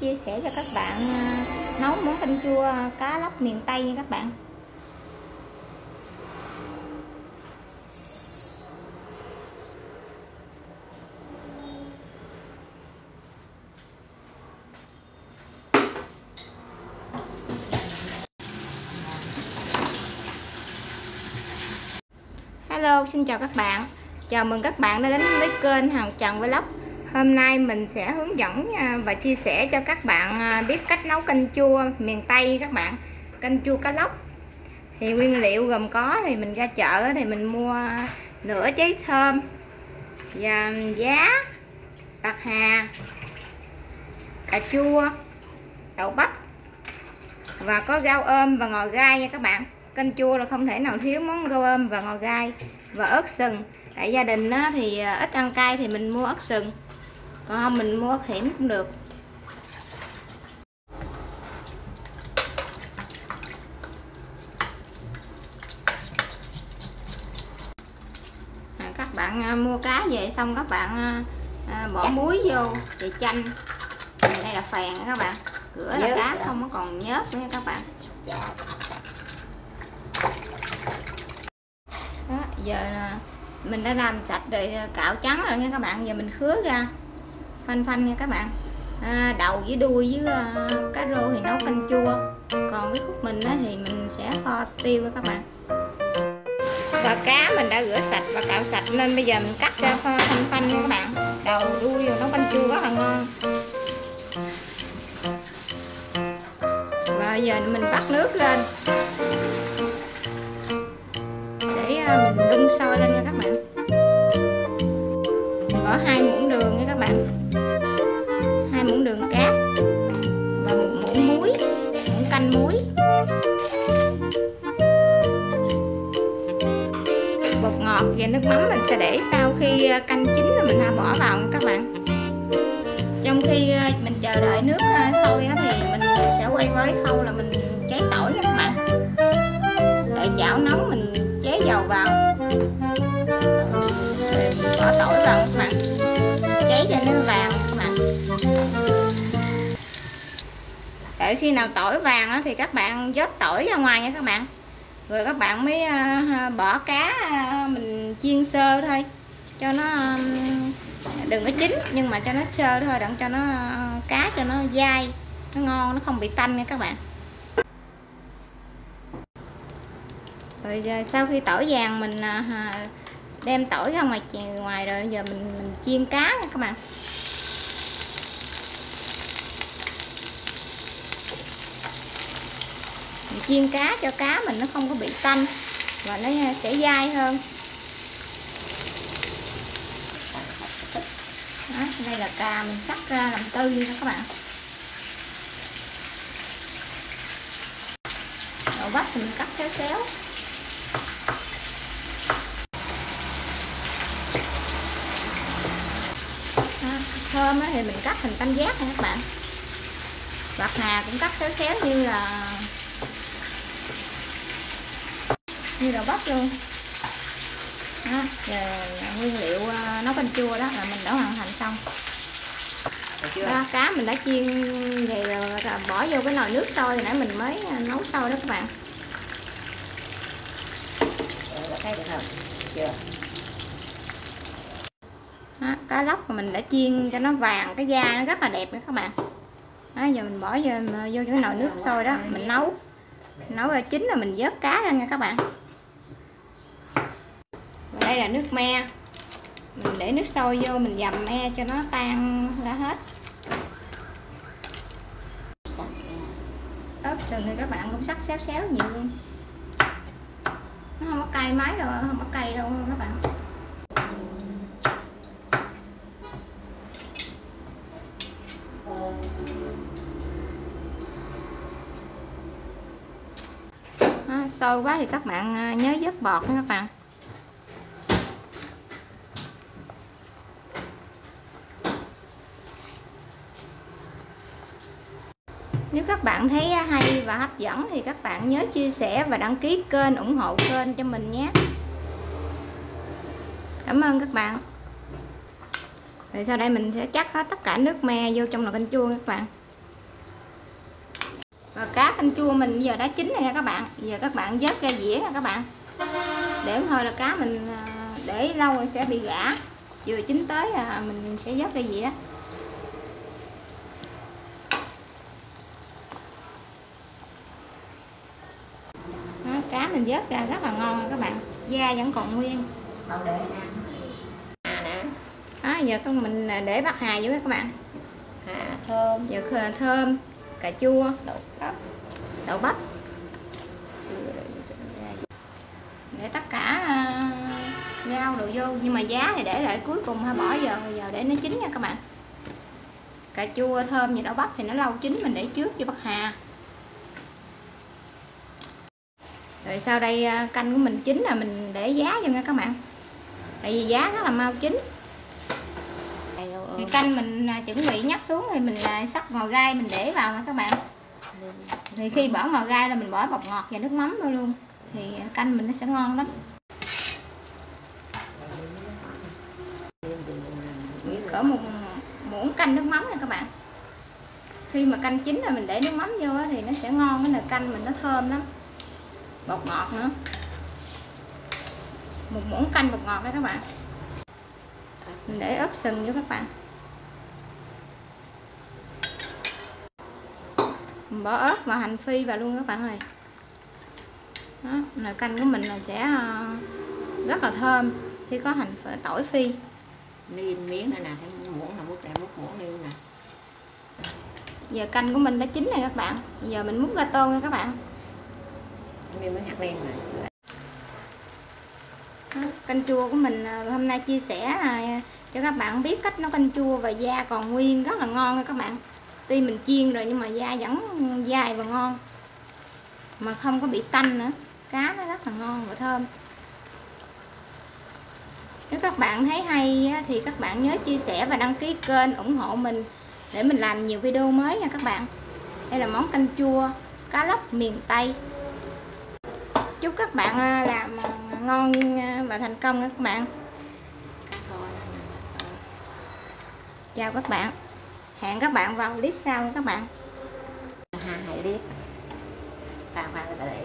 chia sẻ cho các bạn à, nấu món canh chua cá lóc miền Tây nha các bạn. Hello, xin chào các bạn. Chào mừng các bạn đã đến với kênh Hằng Trần Vlog. Hôm nay mình sẽ hướng dẫn à, và chia sẻ cho các bạn à, biết cách nấu canh chua miền Tây các bạn. Canh chua cá lóc. Thì nguyên liệu gồm có thì mình ra chợ thì mình mua nửa trái thơm Và giá bạc hà Cà chua Đậu bắp Và có rau ôm và ngò gai nha các bạn. Canh chua là không thể nào thiếu món rau ôm và ngò gai và ớt sừng. Tại gia đình á, thì à, ít ăn cay thì mình mua ớt sừng còn không mình mua hiểm cũng được. À, các bạn à, mua cá về xong các bạn à, bỏ muối vô thì chanh. Đây là phèn các bạn. Rửa là cá không có còn nhớt nữa nha các bạn. Dạ. đó, giờ mình đã làm sạch rồi cạo trắng rồi nha các bạn. Giờ mình khứa ra phanh phanh nha các bạn. À, đầu với đuôi với uh, cá rô thì nấu canh chua. Còn cái khúc mình á, thì mình sẽ kho tiêu các bạn. Và cá mình đã rửa sạch và cạo sạch nên bây giờ mình cắt ra phanh phanh nha các bạn. Đầu đuôi rồi nấu canh chua rất là ngon. Và giờ mình bắt nước lên. Để à, mình đun sôi lên nha các bạn. Bỏ hai muỗng đường nha các bạn. Nước mắm mình sẽ để sau khi ờ, canh chín rồi mình bỏ vào các bạn. Trong khi ờ, mình chờ đợi nước ờ, sôi thì mình sẽ quay với khâu là mình cháy tỏi các bạn. Để chảo nóng mình chế dầu vào. Bỏ tỏi vào các bạn. Cháy cho nó vàng các bạn. Để khi nào tỏi vàng thì các bạn vớt tỏi ra ngoài nha các bạn rồi các bạn mới à, bỏ cá à, mình chiên sơ thôi. Cho nó đừng có chín, nhưng mà cho nó sơ thôi đặng cho nó à, cá cho nó dai, nó ngon, nó không bị tanh nha các bạn. Rồi giờ sau khi tỏi vàng mình đem tỏi ra ngoài ngoài rồi, giờ mình mình chiên cá nha các bạn. Mình chiên cá cho cá mình nó không có bị tanh và nó à, sẽ dai hơn. Đó, đây là cà mình sắc ra làm tư nha các bạn. Đậu bắp thì mình cắt xéo xéo. Thơm thì mình cắt thành tam giác nha các bạn. Bạc hà cũng cắt xéo xéo như là như đậu bắp luôn. Đó, giờ nguyên liệu ờ, nấu canh chua đó là mình đã hoàn thành xong. Đó, cá mình đã chiên về rồi bỏ vô cái nồi nước sôi nãy mình mới ờ, nấu sôi đó các bạn. Thấy được không? Chưa? Đó, cá lóc mà mình đã chiên cho nó vàng cái da nó rất là đẹp nha các bạn. Đó, giờ mình bỏ vô, vô cái nồi nước sôi đó mình nấu. Nấu chín là mình vớt cá ra nha các bạn và đây là nước me. Mình để nước sôi vô, mình dầm me cho nó tan ra hết. Ớt sừng thì các bạn cũng sắc xéo xéo nhiều luôn. Nó không có cay máy đâu, không có cay đâu các bạn. À, sôi quá thì các bạn à, nhớ vớt bọt nha các bạn Nếu các bạn thấy hay và hấp dẫn thì các bạn nhớ chia sẻ và đăng ký kênh, ủng hộ kênh cho mình nhé. Cảm ơn các bạn. Rồi sau đây mình sẽ chắc hết tất cả nước me vô trong nồi canh chua các bạn. và cá canh chua mình giờ đã chín rồi nha các bạn giờ các bạn vớt ra dĩa nha các bạn để thôi là cá mình à, để lâu rồi sẽ bị gã vừa chín tới là mình sẽ vớt ra dĩa Đó, cá mình vớt ra rất là ngon các bạn. Da vẫn còn nguyên. Đâu để À nè đó giờ con mình để bắt hà vô các bạn. Hà thơm. Giờ thơm cà chua Đậu bắp. đậu bắp. Để tất cả à, rau đồ vô. Nhưng mà giá thì để lại cuối cùng ha bỏ giờ giờ để nó chín nha các bạn. Cà chua thơm và đậu bắp thì nó lâu chín mình để trước cho bắt hà rồi sau đây à, canh của mình chín là mình để giá vô nha các bạn. Tại vì giá rất là mau chín. Thì canh mình à, chuẩn bị nhắc xuống thì mình à, sắp ngò gai mình để vào nha các bạn. Thì khi bỏ ngò gai là mình bỏ bột ngọt và nước mắm vô luôn. Thì canh mình nó sẽ ngon lắm. Cỡ một muỗng canh nước mắm nha các bạn. Khi mà canh chín rồi mình để nước mắm vô thì nó sẽ ngon, cái nồi canh mình nó thơm lắm bột ngọt nữa. Một muỗng canh bột ngọt đó các bạn. Mình để ớt sừng vô các bạn. Mình bỏ ớt và hành phi vào luôn các bạn ơi. Đó, nồi canh của mình là sẽ ờ, rất là thơm khi có hành tỏi phi. Niên miếng này nè muỗng là múc ra múc muỗng đi nè. Giờ canh của mình đã chín rồi các bạn. Giờ mình múc ra tô nha các bạn miếng mới len lên mà ờ, canh chua của mình à, hôm nay chia sẻ cho các bạn biết cách nấu canh chua và da còn nguyên rất là ngon nha các bạn. Tuy mình chiên rồi nhưng mà da vẫn dai và ngon. Mà không có bị tanh nữa. Cá nó rất là ngon và thơm. Nếu các bạn thấy hay thì các bạn nhớ chia sẻ và đăng ký kênh ủng hộ mình để mình làm nhiều video mới nha các bạn. Đây là món canh chua, cá lóc miền Tây chúc các bạn à, làm à, ngon à, và thành công các bạn. Chào các bạn. Hẹn các bạn vào clip sau nha các bạn. Hai liếp Pha pha để